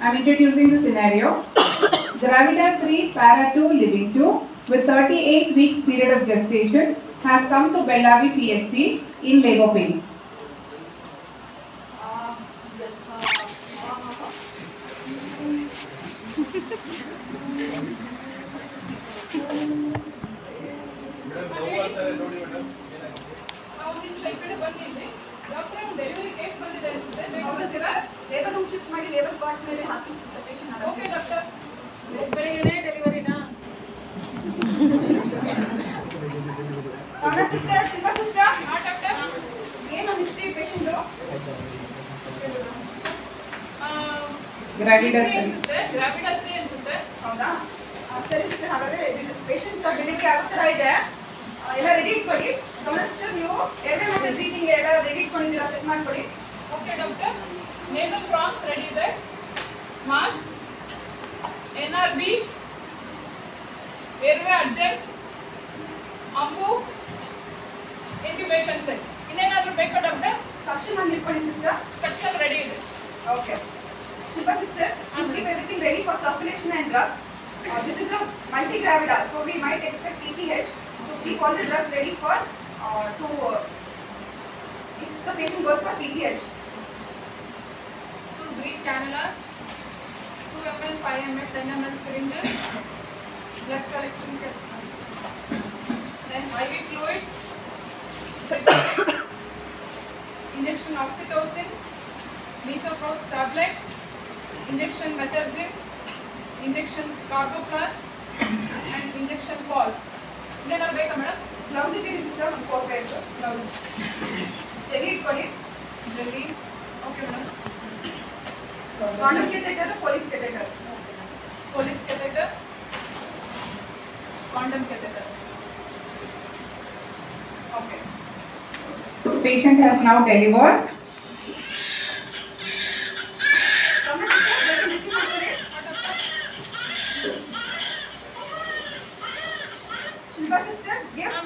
I'm introducing the scenario. Gravida 3 para 2 living 2 with 38 weeks period of gestation has come to Bellavi PHC in labor delivery case ಬಂದಿದೆ ಅನ್ಸುತ್ತೆ. Labour room shift ಮಾಡಿ labour cot ಮೇಲೆ ಹಾಕಿ okay doctor ಬೆಳಿಗ್ಗೆನೇ ಡೆಲಿವರಿನಾ sister Shilpa sister ಹಾ doctor ಏನು history patient 3. ಅನ್ಸುತ್ತೆ. ಗ್ರಾವಿಡ ಅನ್ಸುತ್ತೆ. ಹೌದಾ? ಆ, ಸರಿ ಸಿಸ್ಟರ್ ಹಾಗಾದ್ರೆ ಪೇಷಂಟ್ ಡೆಲಿವರಿ ಆಗೋ ಥರ ಇದೆ? ಎಲ್ಲ ರೆಡಿ ಇಟ್ಕೊಡಿ ಗಮನ ಸಿಸ್ಟರ್ ನೀವು ಎರಡೇ ಮತ್ತೆ ಬ್ರೀತಿಂಗ್ ಎಲ್ಲ ರೆಡಿ ಇಟ್ಕೊಂಡಿದ್ದೀರಾ ಚೆಕ್ ಮಾಡ್ಕೊಡಿ okay doctor nasal prongs ready ಇದೆ mask N R B airway adjuncts Ambu intubation set ಇನ್ನೇನಾದರೂ ಬೇಕಾ ಡಾಕ್ಟರ್ ಸಕ್ಷನ್ ಮಾಡಿ ಇಟ್ಕೊಳ್ಳಿ ಸಿಸ್ಟರ್ ಸೆಕ್ಷನ್ ರೆಡಿ ಇದೆ okay Shilpa sister I'm keep everything ready for circulation and drugs. Uh, this is a multi-gravida, so we might expect PPH. So keep all the drugs ready for uh, to uh, if the patient goes for PPH. two breathe cannulas, 2 ml, 5 ml, 10 ml syringes, blood collection kit, then IV fluids, injection oxytocin, mesoprost tablet, injection methergin, injection carboplast, and injection pause. ಇನ್ನೇನಾದ್ರು ಬೇಕಾ madam Gloves ಇಟ್ಟಿರಿ sister ಒಂದು four pairs gloves ಚೆಲ್ಲಿ ಇಟ್ಕೊಳ್ಳಿ jelly okay madam condom catheter Foley's catheter police catheter, condom catheter. Okay Patient has now delivered.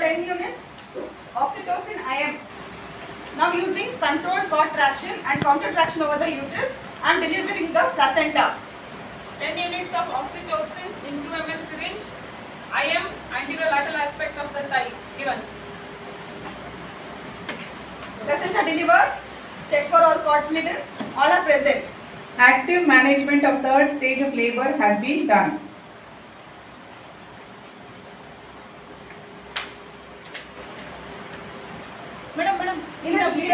10 units oxytocin IM. Now using controlled cord traction and counter traction over the uterus and delivering the placenta. 10 units of oxytocin in 2 ml syringe. IM anterolateral aspect of the thigh given. Placenta delivered. Check for all cotyledons. All are present. Active management of third stage of labor has been done.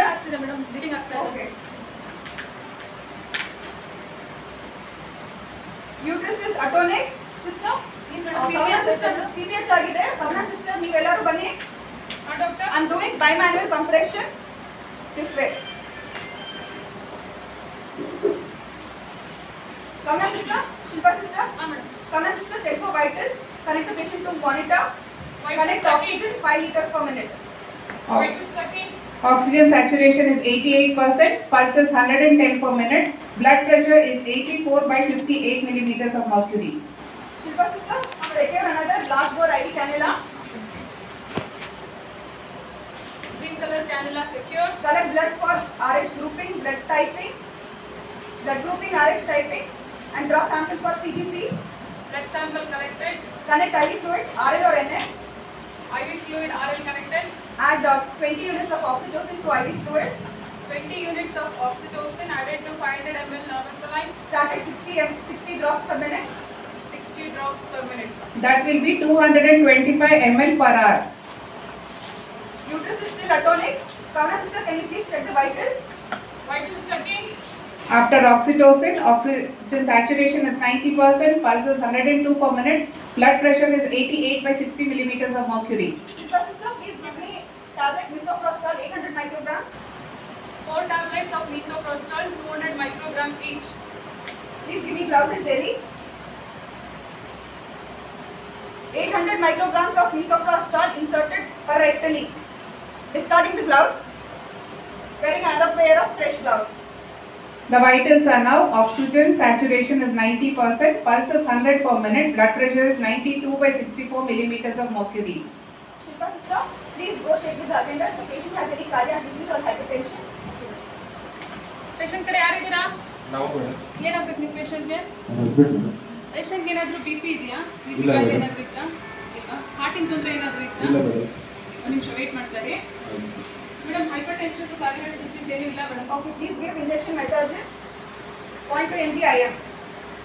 ಆಗ್ತಿದೆ madam bleeding ಆಗ್ತಾ ಇದೆ Okay. Uterus is atonic. Sister, Kavana sister PPH ಆಗಿದೆ ಕವನ sister ನೀವೆಲ್ಲರೂ ಬನ್ನಿ ಹಾ doctor I'm doing bimanual compression this way. Kamna sister, Shilpa sister, ಹಾ madam Kamna sister, check for vitals. Connect the patient to monitor. Collect oxygen 5 liters per minute. Vital checking. Oxygen saturation is 88%, pulse is 110 per minute, blood pressure is 84 by 58 millimeters of mercury. Shilpa sister, I'm taking another large bore IV cannula. Green color cannula secured. Collect blood for RH grouping, blood typing, blood grouping, RH typing, and draw sample for CBC. Blood sample collected. Connect IV fluid, RL or NS. IV fluid RL connected. Add uh, 20 units of oxytocin to IV fluid. 20 units of oxytocin added to 500 ml normal saline. Start at 60, 60 drops per minute. 60 drops per minute. That will be 225 ml per hour. Uterus is still atonic. Kavana sister, can you please check the vitals? Vital checking. After oxytocin, oxygen saturation is 90%, pulse is 102 per minute, blood pressure is 88 by 60 millimeters of mercury. Shilpa sister, please give me tablet misoprostol 800 micrograms. 4 tablets of misoprostol 200 microgram each. Please give me gloves and jelly. 800 micrograms of misoprostol inserted parectally. Discarding the gloves. Wearing another pair of fresh gloves. The vitals are now oxygen saturation is 90%, pulse is 100 per minute, blood pressure is 92 by 64 millimeters of mercury. Shilpa sister, please go check with the attendant. The patient has any cardiac disease or hypertension. Patient ಕಡೆ ಯಾರಿದ್ದೀರಾ ನಾವು madam ಏನಾಗ್ಬೇಕು ನಿಮ್ಮ ಪೇಷಂಟ್ಗೆ ನನ್ನ husband madam ಪೇಷಂಟ್ಗೆ ಏನಾದರೂ B P ಇದೆಯಾ B P ಇಲ್ಲ ಕಾಯಿಲೆ madam. ಏನಾದರೂ ಇತ್ತಾ ಇಲ್ಲ ಹಾರ್ಟಿನ ತೊಂದರೆ ಏನಾದರೂ ಇತ್ತಾ ಇಲ್ಲ ಮೇಡಮ್ ಒಂದು ನಿಮಿಷ ವೆಯ್ಟ್ ಮಾಡ್ತಾರೆ Madam hypertension cardiac disease ಏನಿಲ್ಲ madam Okay, please give injection methogen. 0.2 mg IM.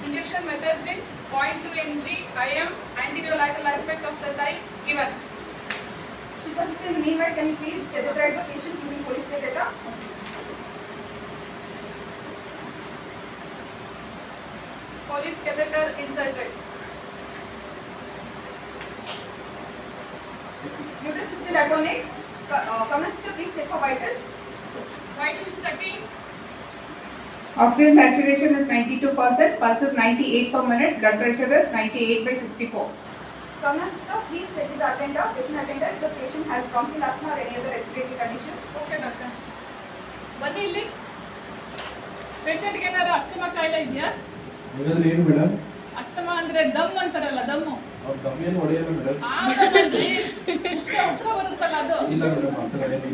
Injection methergine point two M G I M anterior lateral aspect of the thigh given. Shilpa sister, in the meanwhile, can you please catheterize the patient using police catheter? Police catheter inserted. Uterus is still atonic. Co- uh, Come sister, please check for vitals. Vitals checking. Oxygen saturation is 92%, pulse is 98 per minute, blood pressure is 98 by 64. Come sister, please check with the attender, patient attender, if the patient has bronchial asthma or any other respiratory conditions. Okay doctor ಬನ್ನಿ ಇಲ್ಲಿ ಪೇಷಂಟ್ಗೆ ಏನಾದ್ರು asthma ಕಾಯಿಲೆ ಇದೆಯಾ ಹಾಗಾದ್ರೆ ಏನು madam asthma ಅಂದ್ರೆ ದಮ್ ಅಂತಾರಲ್ಲ ದಮ್ಮು ಅವ್ರ ಕಮ್ಮಿಯನ್ನು ಹೊಡೆಯಲ್ಲ ಮೇಡಮ್ ಇಲ್ಲ ಮೇಡಮ್ ಅಂತ ಕಡೆಯಲ್ಲ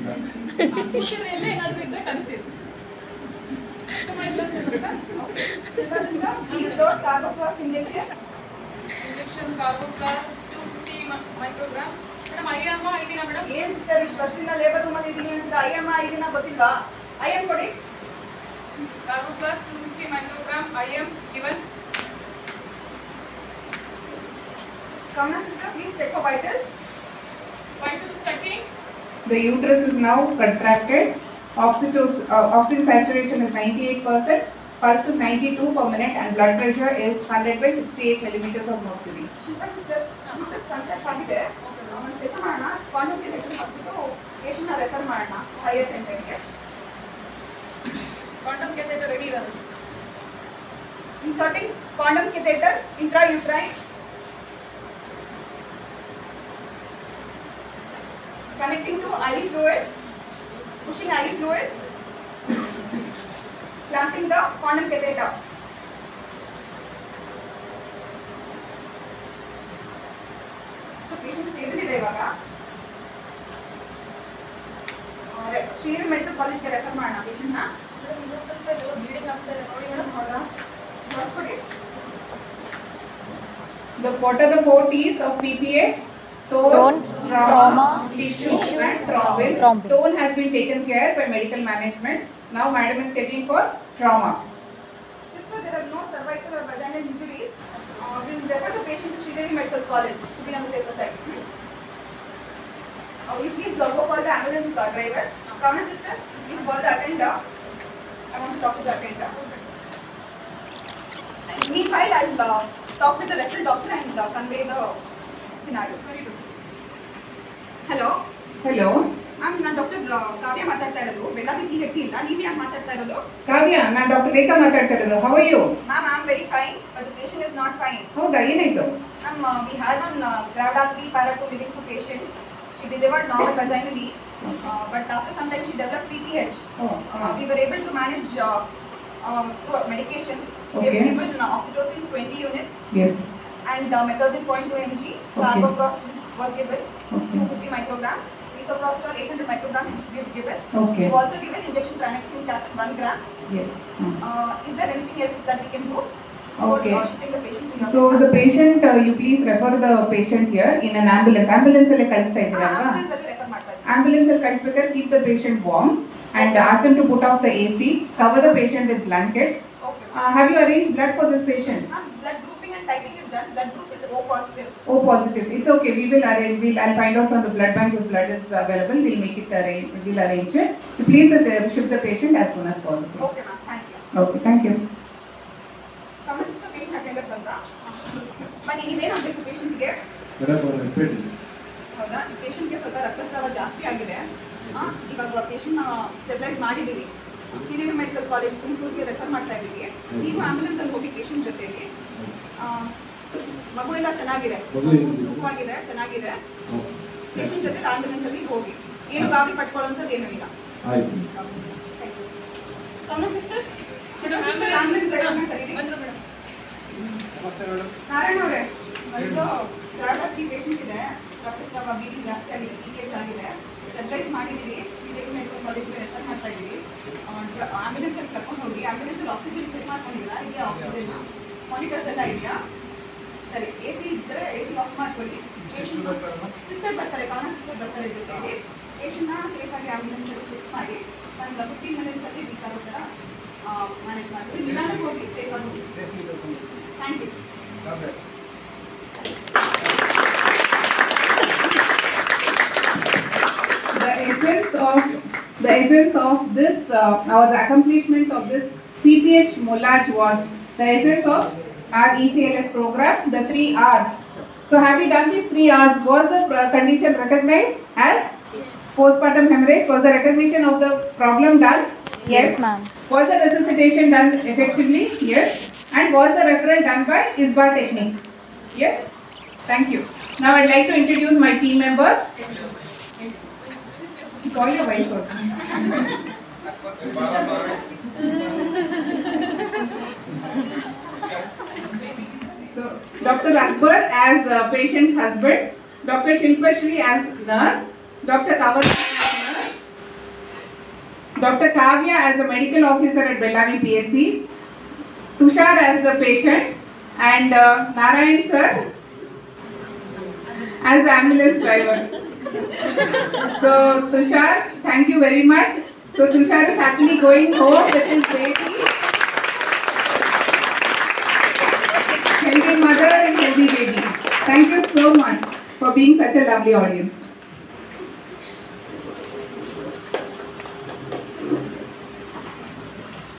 Please load carboplus injection. Injection madam I M I madam ಏನು ಸಿಸ್ಟರ್ ಇಷ್ಟು ವರ್ಷದಿಂದ ಲೇಬರ್ ರೂಮಲ್ಲಿ ಅಂತ ಐ ಎಂ ಐ ಡಿನ ಗೊತ್ತಿಲ್ವಾ? ಐ ಎಂ ಕೊಡಿ. Carboprost two fifty microgram I M given Come sister, please check for vitals. Vitals checking The uterus is now contracted, Oxytos- uh, oxygen saturation is 98%, pulse is 92 per minute and blood pressure is 100 by 68 millimeters of mercury. Shilpa sister uterus contact ಆಗಿದೆ ಒಂದು ಕೆಲಸ ಮಾಡೋಣ ಕಾಂಡೋಮ್ಗೆ letter ಹಾಕ್ಬಿಟ್ಟು ಪೇಷಂಟ್ನ refer ಮಾಡೋಣ higher ಸೆಂಟರ್ಗೆ condom ಕೆತ್ತೆ ready ಇರೋದು inserting condom catheter intrauterine connecting to IV fluid, pushing IV fluid, clamping the condom catheter. So patient stable ಇದೆ ಇವಾಗ ಶ್ರೀದೇವಿ ಮೆಡಿಕಲ್ ಕಾಲೇಜ್ಗೆ ರೆಫರ್ ಮಾಡೋಣ ಪೇಷಂಟ್ನ ಮೇಡಮ್ ಇನ್ನೊಂದು ಸ್ವಲ್ಪ ಎಲ್ಲ ಬ್ಲೀಡಿಂಗ್ ಆಗ್ತಾ ಇದೆ ನೋಡಿ ಮೇಡಮ್ ಹೌದಾ ಹೊಸ್ಕೊಡಿ The what are the four T's of PPH? Tone, Tone, trauma, trauma, tissue, tissue, and thrombin. thrombin. Tone has been taken care by medical management. Now madam is checking for trauma. Sister, there are no cervical or vaginal injuries. Uh, we'll refer the patient to Sridevi Medical College to be on the safer side. Hmm? Uh, you please go call the ambulance uh, driver? Come on, sister. Please call the attendant. I want to talk to the attender. And meanwhile, I'll uh, talk with the referral doctor and uh, convey the scenario. Hello. Hello, ma'am ನಾನು doctor Kavya ಮಾತಾಡ್ತಾ ಇರೋದು Belagavi P H ಇಂದ ನೀವು ಯಾರು ಮಾತಾಡ್ತಾ ಇರೋದು Kavya, ನಾನು doctor Rekha ಮಾತಾಡ್ತಾ ಇರೋದು how are you ma'am I am very fine but patient is not fine ಹೌದಾ ಏನಾಯ್ತು Ma'am, uh, we had one uh, Gravda 3 para 2 living to patient. She delivered normal vaginally, uh, but after some time she developed PPH. Oh, Uh, we were able to manage uh, um, through medications. We Okay. have given uh, oxytocin 20 units yes, and uh, methogen 0.2 mg. Okay. Carbocross was given okay, 250 micrograms. Misoprostol 800 micrograms we have given. okay, We've also given injection tranexamic acid 1 gram. yes. Hmm. Uh, is there anything else that we can do? for, Okay. uh, shifting the patient to your So the patient, uh, you please refer the patient here in an ambulance. Ambulance ಅಲ್ಲಿ ಕಳಿಸ್ತಾ ಇದ್ದೀರಾ ಅಲ್ವಾ? ambulance ಅಲ್ಲಿ refer ಮಾಡ್ತಾ ಇದ್ದೀನಿ. Ambulance ಅಲ್ಲಿ ಕಳಿಸ್ಬೇಕಾದ್ರೆ keep the patient warm and ask them to put off the AC, cover the patient with blankets. Okay. Uh, have you arranged blood for this patient? typing is done. Blood group is O positive. O positive. It's okay. We will arrange. We'll. I'll find out from the blood bank if blood is available. We'll make it arrange. We'll arrange it. So please uh, ship the patient as soon as possible. Okay, ma'am. Thank you. Okay. Thank you. Common sister patient attended ಬಂದ ಬನ್ನಿ ನೀವೇನು ಆಗಬೇಕು ಪೇಷಂಟ್ಗೆ madam ಅವ್ರು ರಿಪೇಟ್ ಇದೆ ಹೌದಾ ಈ ಪೇಷಂಟ್ಗೆ ಸ್ವಲ್ಪ ರಕ್ತಸ್ರಾವ ಜಾಸ್ತಿ ಆಗಿದೆ ಆ, ಇವಾಗ ಪೇಷಂಟ್ನ ಸ್ಟೆಬಿಲೈಸ್ ಮಾಡಿದ್ದೀವಿ ಶ್ರೀದೇವಿ ಮೆಡಿಕಲ್ ಕಾಲೇಜ್ ತುಮಕೂರಿಗೆ ರೆಫರ್ ಮಾಡ್ತಾ ಇದ್ದೀವಿ ನೀವು ಆಂಬ್ಯುಲೆನ್ಸ್ ಅಲ್ಲಿ ಹೋಗಿ ಪೇಷಂಟ್ ಜೊತೆಯಲ್ಲಿ ಆ, ಮಗು ಎಲ್ಲ ಚೆನ್ನಾಗಿದೆ. ತೂಕವಾಗಿದೆ ಚೆನ್ನಾಗಿದೆ. ಪೇಷಂಟ್ ಜೊತೆ ಆಂಬುಲೆನ್ಸ್ ಅಲ್ಲಿ ಹೋಗಿ. ಏನು ಗಾಬರಿ ಪಟ್ಕೊಳ್ಳೋಂಥದ್ದು ಏನೂ ಇಲ್ಲ. ಸಿಸ್ಟರ್ ನಾರಾಯಣ ಅವರೇ ಒಂದು ಥ್ರೀ ಪೇಷಂಟ್ ಇದೆ. ಡಾಕ್ಟರ್ ಸಾಬ್ ಬಿ ಡಿ ಜಾಸ್ತಿ ಆಗಿದೆ ಟಿ ಎಚ್ ಆಗಿದೆ. ಸ್ಟೆಬಿಲೈಸ್ ಮಾಡಿದ್ದೀವಿ ಸಿಟಿಗೆ ಮೆಡಿಕಲ್ ಕಾಲೇಜ್ಗೆ ರೆಫರ್ ಮಾಡ್ತಾ ಇದ್ದೀವಿ ಆಂಬುಲೆನ್ಸಲ್ಲಿ ಕರ್ಕೊಂಡು ಹೋಗಿ ಆಂಬುಲೆನ್ಸಲ್ಲಿ ಆಕ್ಸಿಜನ್ ಚೆಕ್ ಮಾಡ್ಕೊಂಡಿಲ್ಲ ಇದೆಯಾ ಆಕ್ಸಿಜನ್ ಮಾನಿಟರ್ಸ್ ಎಲ್ಲ ಇದೆಯಾ? ಸರಿ ಎ ಸಿ ಇದ್ದರೆ ಎ ಸಿ ಆಫ್ ಮಾಡ್ಕೊಳ್ಳಿ ಸಿಸ್ಟರ್ ಬರ್ತಾರೆ ಕಾರಣ ಸಿಸ್ಟರ್ ಬರ್ತಾರೆ ಜೊತೆಗೆ ಪೇಷಂಟ್ನ ಸೇಫಾಗಿ ಆಂಬ್ಯುಲೆನ್ಸ್ ಶಿಫ್ಟ್ ಮಾಡಿ ಒಂದು ಫಿಫ್ಟೀನ್ ಮಿನಿಟ್ಸಲ್ಲಿ ರೀಚ್ ಆಗೋ ಥರ ಮ್ಯಾನೇಜ್ ಮಾಡಿ ನಿಧಾನಕ್ಕೆ ಹೋಗಿ ಸೇಫಾಗಿ ಹೋಗಿ thank you the essence of the essence of this uh, or the accomplishments of this PPH Molaj was the essence of our ECLS program, the three R's. So have you done these three R's? Was the condition recognized as postpartum hemorrhage? Was the recognition of the problem done? Yes, ma'am. Was the resuscitation done effectively? Yes. And was the referral done by ISBAR technique? Yes. Thank you. Now I'd like to introduce my team members. Call your wife also. So, Dr. Akbar as uh, patient's husband, Dr. Shilpa Shri as nurse, Dr. Kavala as nurse, Dr. Kavya as the medical officer at Bellavi PHC, Tushar as the patient, and uh, Narayan sir as the ambulance driver. So Tushar, thank you very much. So Tushar is happily going home with his baby. Healthy mother and healthy baby. Thank you so much for being such a lovely audience.